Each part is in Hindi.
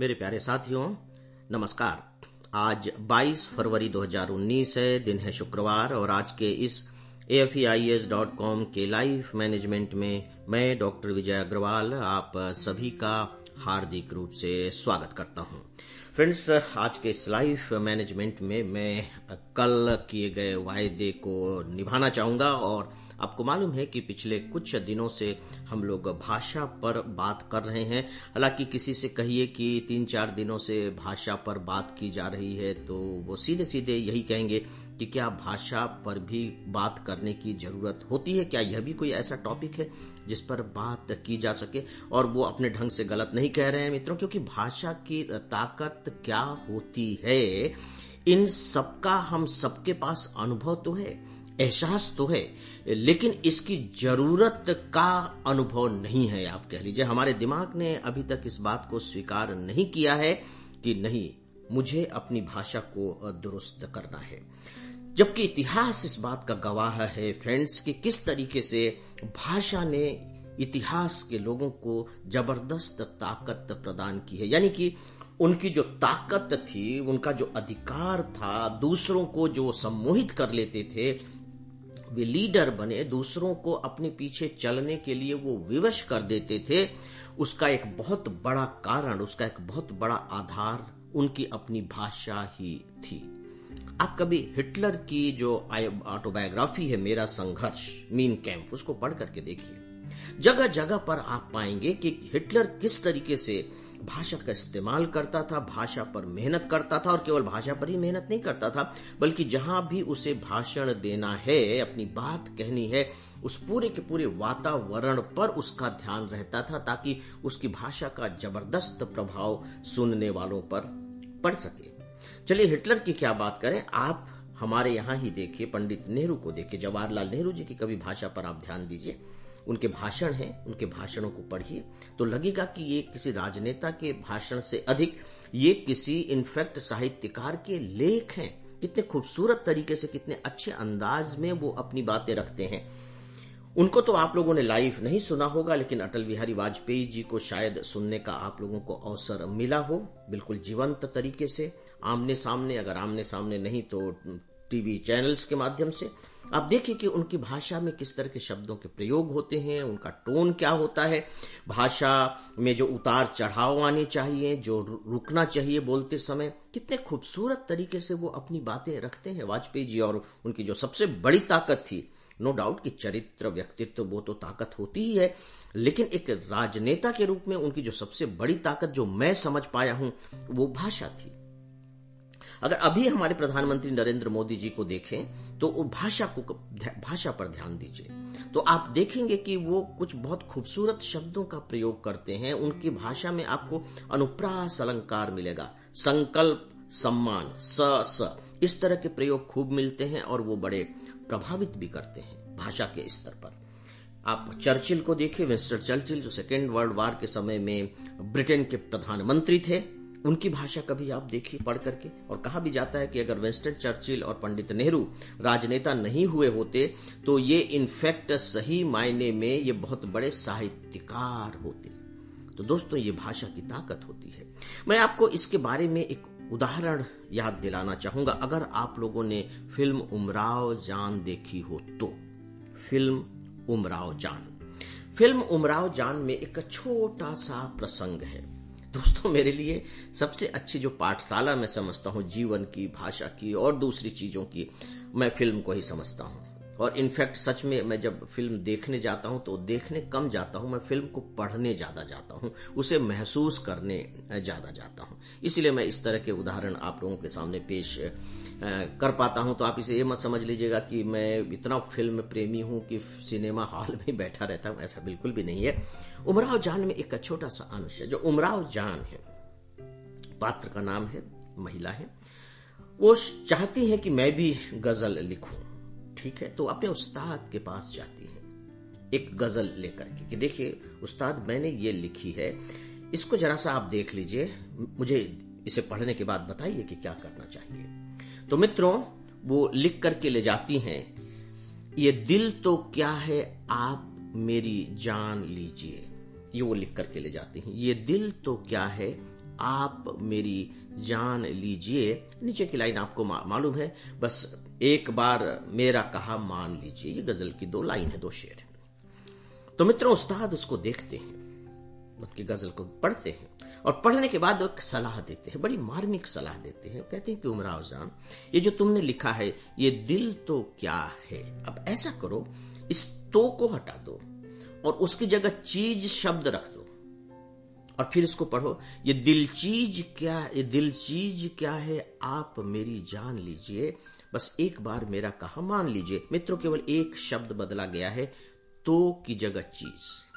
मेरे प्यारे साथियों, नमस्कार। आज 22 फरवरी 2019 है, दिन है शुक्रवार और आज के इस कॉम के लाइफ मैनेजमेंट में मैं डॉक्टर विजय अग्रवाल आप सभी का हार्दिक रूप से स्वागत करता हूँ। फ्रेंड्स आज के इस लाइफ मैनेजमेंट में मैं कल किए गए वायदे को निभाना चाहूँगा और आपको मालूम है कि पिछले कुछ दिनों से हम लोग भाषा पर बात कर रहे हैं। हालाँकि किसी से कहिए कि तीन चार दिनों से भाषा पर बात की जा रही है तो वो सीधे सीधे यही कहेंगे कि क्या भाषा पर भी बात करने की ज़रूरत होती है? क्या यह भी कोई ऐसा टॉपिक है जिस पर बात की जा सके? और वो अपने ढंग से गलत नहीं कह रहे हैं मित्रों, क्योंकि भाषा की ताकत क्या होती है? इन सबका हम सबके पास अनुभव तो है एहसास तो है, लेकिन इसकी ज़रूरत का अनुभव नहीं है, आप कह लीजिए। हमारे दिमाग ने अभी तक इस बात को स्वीकार नहीं किया है कि नहीं, मुझे अपनी भाषा को दुरुस्त करना है। जबकि इतिहास इस बात का गवाह है फ्रेंड्स कि किस तरीके से भाषा ने इतिहास के लोगों को ज़बरदस्त ताकत प्रदान की है। यानी कि उनकी जो ताकत थी, उनका जो अधिकार था, दूसरों को जो सम्मोहित कर लेते थे वे लीडर बने, दूसरों को अपने पीछे चलने के लिए वो विवश कर देते थे। उसका एक बहुत बड़ा कारण, उसका एक बहुत बड़ा आधार उनकी अपनी भाषा ही थी। आप कभी हिटलर की जो ऑटोबायोग्राफी है, मेरा संघर्ष, मीन कैंप, उसको पढ़ करके देखिए। जगह जगह पर आप पाएँगे कि हिटलर किस तरीके से भाषा का इस्तेमाल करता था, भाषा पर मेहनत करता था और केवल भाषा पर ही मेहनत नहीं करता था, बल्कि जहाँ भी उसे भाषण देना है, अपनी बात कहनी है, उस पूरे के पूरे वातावरण पर उसका ध्यान रहता था ताकि उसकी भाषा का ज़बरदस्त प्रभाव सुनने वालों पर पड़ सके। चलिए, हिटलर की क्या बात करें? आप हमारे यहाँ ही देखिए, पंडित नेहरू को देखिए, जवाहरलाल नेहरू जी की कभी भाषा पर आप ध्यान दीजिए। उनके भाषण हैं, उनके भाषणों को पढ़िए। तो लगेगा कि ये किसी राजनेता के भाषण से अधिक ये किसी इनफैक्ट साहित्यकार के लेख हैं। कितने खूबसूरत तरीके से, कितने अच्छे अंदाज में वो अपनी बातें रखते हैं। उनको तो आप लोगों ने लाइव नहीं सुना होगा, लेकिन अटल बिहारी वाजपेयी जी को शायद सुनने का आप लोगों को अवसर मिला हो, बिल्कुल जीवंत तरीके से। आमने सामने अगर आमने सामने नहीं तो टीवी चैनल्स के माध्यम से। आप देखिए कि उनकी भाषा में किस तरह के शब्दों के प्रयोग होते हैं, उनका टोन क्या होता है। भाषा में जो उतार चढ़ाव आने चाहिए, जो रुकना चाहिए बोलते समय, कितने खूबसूरत तरीके से वो अपनी बातें रखते हैं वाजपेयी जी और उनकी जो सबसे बड़ी ताकत थी, नो डाउट कि चरित्र, व्यक्तित्व, वो तो ताकत होती ही है, लेकिन एक राजनेता के रूप में उनकी जो सबसे बड़ी ताकत जो मैं समझ पाया हूँ, वो भाषा थी। अगर अभी हमारे प्रधानमंत्री नरेंद्र मोदी जी को देखें तो वो भाषा को भाषा पर ध्यान दीजिए। तो आप देखेंगे कि वो कुछ बहुत खूबसूरत शब्दों का प्रयोग करते हैं, उनकी भाषा में आपको अनुप्रास अलंकार मिलेगा। संकल्प, सम्मान, स स, इस तरह के प्रयोग खूब मिलते हैं और वो बड़े प्रभावित भी करते हैं भाषा के स्तर पर। आप चर्चिल को देखिए, विंस्टर चर्चिल जो सेकेंड वर्ल्ड वार के समय में ब्रिटेन के प्रधानमंत्री थे उनकी भाषा कभी आप देखिए, पढ़ करके। और कहा भी जाता है कि अगर वेस्टर्न चर्चिल और पंडित नेहरू राजनेता नहीं हुए होते तो ये इनफैक्ट सही मायने में ये बहुत बड़े साहित्यकार होते। तो दोस्तों, ये भाषा की ताकत होती है। मैं आपको इसके बारे में एक उदाहरण याद दिलाना चाहूँगा। अगर आप लोगों ने फ़िल्म उमराव जान देखी हो तो फ़िल्म उमराव जान। फ़िल्म उमराव जान में एक छोटा सा प्रसंग है। दोस्तों, मेरे लिए सबसे अच्छी जो पाठशाला मैं समझता हूँ, जीवन की, भाषा की और दूसरी चीज़ों की, मैं फ़िल्म को ही समझता हूँ। और इनफैक्ट सच में मैं जब फ़िल्म देखने जाता हूँ तो देखने कम जाता हूँ, मैं फ़िल्म को पढ़ने ज़्यादा जाता हूँ, उसे महसूस करने ज़्यादा जाता हूँ। इसलिए मैं इस तरह के उदाहरण आप लोगों के सामने पेश कर पाता हूँ तो आप इसे ये मत समझ लीजिएगा कि मैं इतना फ़िल्म प्रेमी हूँ कि सिनेमा हॉल में बैठा रहता हूँ, ऐसा बिल्कुल भी नहीं है। उमराव जान में एक छोटा सा अंश है, जो उमराव जान है। पात्र का नाम है, महिला है। वो चाहती है कि मैं भी गज़ल लिखूं, ठीक है? तो अपने उस्ताद के पास जाती है, एक गज़ल लेकर के कि देखिए, उस्ताद मैंने ये लिखी है, इसको जरा सा आप देख लीजिए, मुझे इसे पढ़ने के बाद बताइए कि क्या करना चाहिए। तो मित्रों वो लिख करके ले जाती हैं ये दिल तो क्या है आप मेरी जान लीजिए। ये वो लिख करके ले जाती हैं ये दिल तो क्या है आप मेरी जान लीजिए। नीचे की लाइन आपको मा, मालूम है बस एक बार मेरा कहा मान लीजिए। ये गज़ल की दो लाइन है दो शेर है। तो मित्रों उस्ताद उसको देखते हैं। उसकी गज़ल को पढ़ते हैं और पढ़ने के बाद एक सलाह देते हैं, बड़ी मार्मिक सलाह देते हैं। कहते हैं कि उमराव जान ये जो तुमने लिखा है, ये दिल तो क्या है? अब ऐसा करो, इस तो को हटा दो और उसकी जगह चीज़ शब्द रख दो और फिर इसको पढ़ो, ये दिल चीज़ क्या, ये दिल चीज़ क्या है? आप मेरी जान लीजिए, बस एक बार मेरा कहा मान लीजिए। मित्रों, केवल एक शब्द बदला गया है तो की जगह चीज़।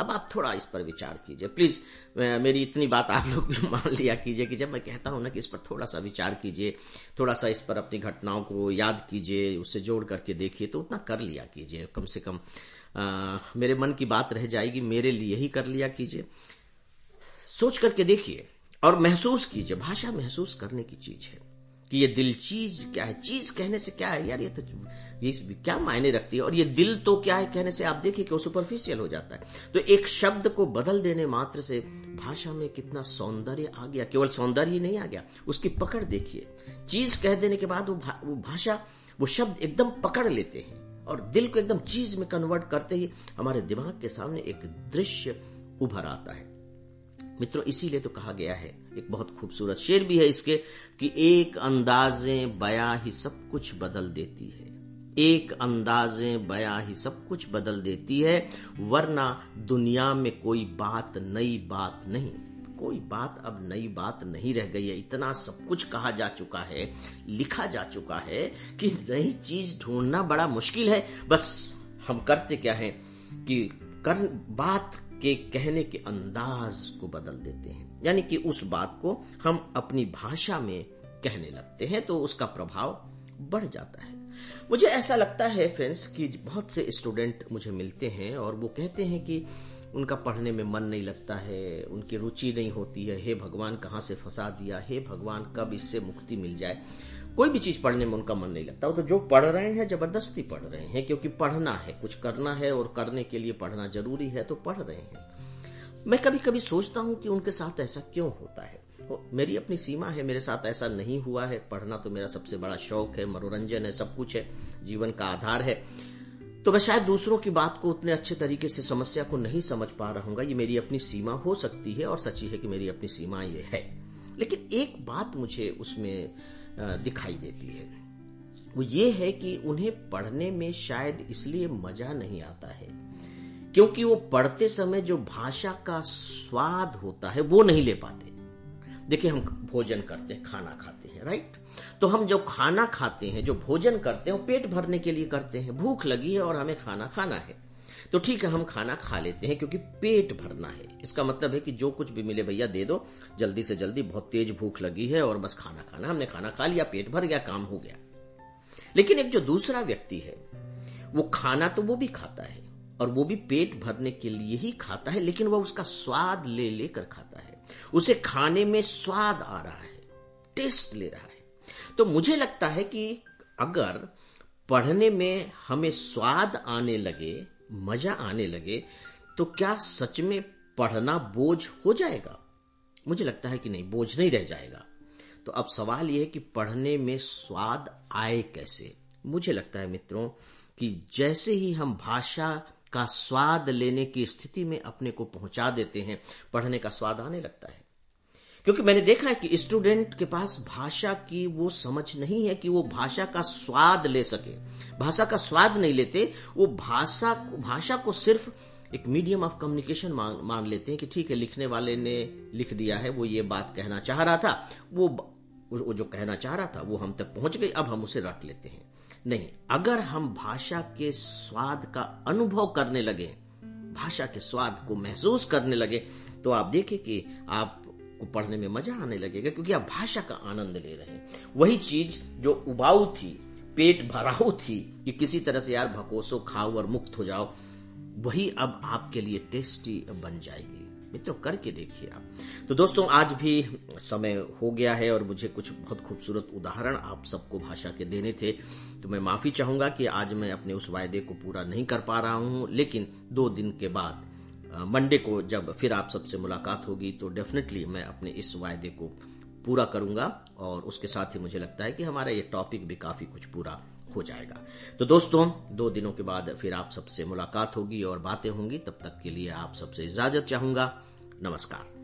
अब आप थोड़ा इस पर विचार कीजिए। प्लीज़ मेरी इतनी बात आप लोग भी मान लिया कीजिए कि जब मैं कहता हूँ ना कि इस पर थोड़ा सा विचार कीजिए थोड़ा सा इस पर अपनी घटनाओं को याद कीजिए उससे जोड़ करके देखिए तो उतना कर लिया कीजिए कम से कम। आ, मेरे मन की बात रह जाएगी मेरे लिए ही कर लिया कीजिए। सोच करके देखिए और महसूस कीजिए भाषा महसूस करने की चीज़ है कि ये दिल चीज़ क्या है चीज़ कहने से क्या है? यार ये तो ये क्या मायने रखती है? और ये दिल तो क्या है कहने से आप देखिए कि वो सुपरफिशियल हो जाता है। तो एक शब्द को बदल देने मात्र से भाषा में कितना सौंदर्य आ गया केवल सौंदर्य ही नहीं आ गया उसकी पकड़ देखिए। चीज़ कह देने के बाद वो, भा, वो भाषा वो शब्द एकदम पकड़ लेते हैं और दिल को एकदम चीज़ में कन्वर्ट करते ही हमारे दिमाग के सामने एक दृश्य उभर आता है। मित्रों इसीलिए तो कहा गया है एक बहुत खूबसूरत शेर भी है इसके कि एक अंदाजे बया ही सब कुछ बदल देती है। एक अंदाजे बया ही सब कुछ बदल देती है, वरना दुनिया में कोई बात नई बात नहीं। कोई बात अब नई बात नहीं रह गई है। इतना सब कुछ कहा जा चुका है, लिखा जा चुका है कि नई चीज़ ढूंढना बड़ा मुश्किल है। बस हम करते क्या है कि कर, बात के कहने के अंदाज को बदल देते हैं। यानी कि उस बात को हम अपनी भाषा में कहने लगते हैं तो उसका प्रभाव बढ़ जाता है। मुझे ऐसा लगता है फ्रेंड्स कि बहुत से स्टूडेंट मुझे मिलते हैं और वो कहते हैं कि उनका पढ़ने में मन नहीं लगता है, उनकी रुचि नहीं होती है। हे भगवान, कहाँ से फंसा दिया? हे भगवान, कब इससे मुक्ति मिल जाए? कोई भी चीज़ पढ़ने में उनका मन नहीं लगता। तो जो पढ़ रहे हैं, ज़बरदस्ती पढ़ रहे हैं, क्योंकि पढ़ना है, कुछ करना है और करने के लिए पढ़ना ज़रूरी है तो पढ़ रहे हैं। मैं कभी कभी सोचता हूँ कि उनके साथ ऐसा क्यों होता है? मेरी अपनी सीमा है, मेरे साथ ऐसा नहीं हुआ है। पढ़ना तो मेरा सबसे बड़ा शौक है, मनोरंजन है, सब कुछ है, जीवन का आधार है। तो मैं शायद दूसरों की बात को उतने अच्छे तरीके से, समस्या को नहीं समझ पा रहा ये मेरी अपनी सीमा हो सकती है और सच्ची है कि मेरी अपनी सीमा ये है। लेकिन एक बात मुझे उसमें दिखाई देती है। वो ये है कि उन्हें पढ़ने में शायद इसलिए मज़ा नहीं आता है, क्योंकि वो पढ़ते समय जो भाषा का स्वाद होता है, वो नहीं ले पाते। देखिए, हम भोजन करते हैं, खाना खाते हैं राइट तो हम जो खाना खाते हैं, जो भोजन करते हैं, वो पेट भरने के लिए करते हैं। भूख लगी है और हमें खाना खाना है। तो ठीक है, हम खाना खा लेते हैं क्योंकि पेट भरना है। इसका मतलब है कि जो कुछ भी मिले, भैया, दे दो। जल्दी से जल्दी, बहुत तेज भूख लगी है और बस खाना खाना। हमने खाना खा लिया, पेट भर गया, काम हो गया। लेकिन एक जो दूसरा व्यक्ति है, वो खाना तो वो भी खाता है और वो भी पेट भरने के लिए ही खाता है, लेकिन वह उसका स्वाद ले लेकर खाता है। उसे खाने में स्वाद आ रहा है टेस्ट ले रहा है। तो मुझे लगता है कि अगर पढ़ने में हमें स्वाद आने लगे, मज़ा आने लगे तो क्या सच में पढ़ना बोझ हो जाएगा? मुझे लगता है कि नहीं, बोझ नहीं रह जाएगा। तो अब सवाल यह है कि पढ़ने में स्वाद आए कैसे? मुझे लगता है मित्रों कि जैसे ही हम भाषा का स्वाद लेने की स्थिति में अपने को पहुँचा देते हैं, पढ़ने का स्वाद आने लगता है। क्योंकि मैंने देखा है कि स्टूडेंट के पास भाषा की वो समझ नहीं है कि वो भाषा का स्वाद ले सके। भाषा का स्वाद नहीं लेते, वो भाषा भाषा को सिर्फ़ एक मीडियम ऑफ़ कम्युनिकेशन मान लेते हैं कि ठीक है, लिखने वाले ने लिख दिया है, वो ये बात कहना चाह रहा था, वो वो जो कहना चाह रहा था, वो हम तक पहुँच गई, अब हम उसे रट लेते हैं। नहीं, अगर हम भाषा के स्वाद का अनुभव करने लगे, भाषा के स्वाद को महसूस करने लगे तो आप देखें कि आप को पढ़ने में मज़ा आने लगेगा, क्योंकि आप भाषा का आनंद ले रहे हैं। वही चीज़ जो उबाऊ थी, पेट भराऊ थी, कि किसी तरह से यार भकोसो, खाओ और मुक्त हो जाओ, वही अब आपके लिए टेस्टी बन जाएगी। मित्रों करके देखिए आप। तो दोस्तों, आज भी समय हो गया है और मुझे कुछ बहुत खूबसूरत उदाहरण आप सबको भाषा के देने थे। तो मैं माफ़ी चाहूँगा कि आज मैं अपने उस वायदे को पूरा नहीं कर पा रहा हूँ, लेकिन दो दिन के बाद मंडे को जब फिर आप सबसे मुलाकात होगी तो डेफिनेटली मैं अपने इस वायदे को पूरा करूँगा और उसके साथ ही मुझे लगता है कि हमारा ये टॉपिक भी काफ़ी कुछ पूरा हो जाएगा। तो दोस्तों, दो दिनों के बाद फिर आप सबसे मुलाकात होगी और बातें होंगी। तब तक के लिए आप सबसे इजाज़त चाहूँगा। नमस्कार।